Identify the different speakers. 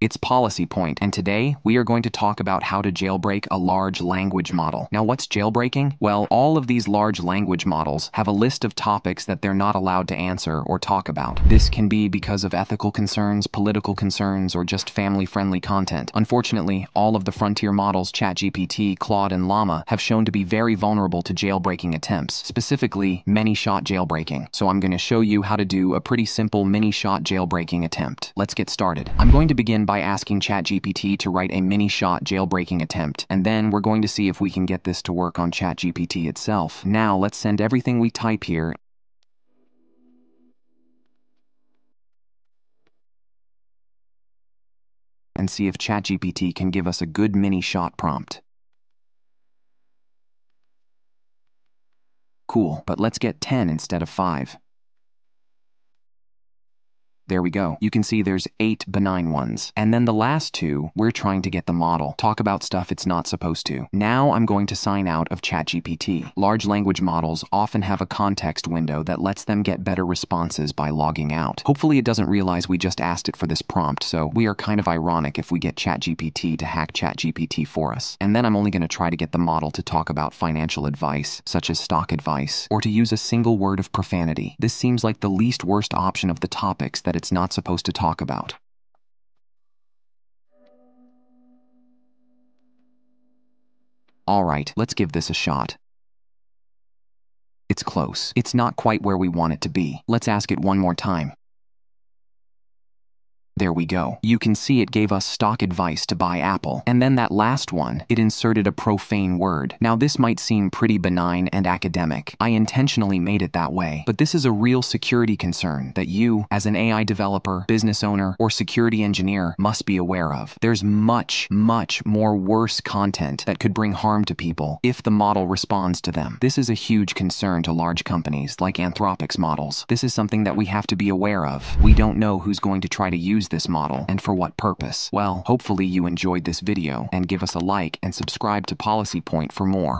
Speaker 1: It's Policy Point, and today we are going to talk about how to jailbreak a large language model. Now, what's jailbreaking? Well, all of these large language models have a list of topics that they're not allowed to answer or talk about. This can be because of ethical concerns, political concerns, or just family-friendly content. Unfortunately, all of the frontier models, ChatGPT, Claude, and Llama, have shown to be very vulnerable to jailbreaking attempts, specifically many-shot jailbreaking. So I'm going to show you how to do a pretty simple many-shot jailbreaking attempt. Let's get started. I'm going to begin by asking ChatGPT to write a many-shot jailbreaking attempt, and then we're going to see if we can get this to work on ChatGPT itself. Now let's send everything we type here and see if ChatGPT can give us a good many-shot prompt. Cool, but let's get 10 instead of 5. There we go. You can see there's eight benign ones. And then the last two, we're trying to get the model. Talk about stuff it's not supposed to. Now I'm going to sign out of ChatGPT. Large language models often have a context window that lets them get better responses by logging out. Hopefully it doesn't realize we just asked it for this prompt, so we are kind of ironic if we get ChatGPT to hack ChatGPT for us. And then I'm only going to try to get the model to talk about financial advice, such as stock advice, or to use a single word of profanity. This seems like the least worst option of the topics that it's not supposed to talk about. Alright, let's give this a shot. It's close. It's not quite where we want it to be. Let's ask it one more time. There we go. You can see it gave us stock advice to buy Apple. And then that last one, it inserted a profane word. Now this might seem pretty benign and academic. I intentionally made it that way. But this is a real security concern that you, as an AI developer, business owner, or security engineer, must be aware of. There's much, much more worse content that could bring harm to people if the model responds to them. This is a huge concern to large companies like Anthropic's models. This is something that we have to be aware of. We don't know who's going to try to use this model and for what purpose? Well, hopefully you enjoyed this video and give us a like and subscribe to Policy Point for more.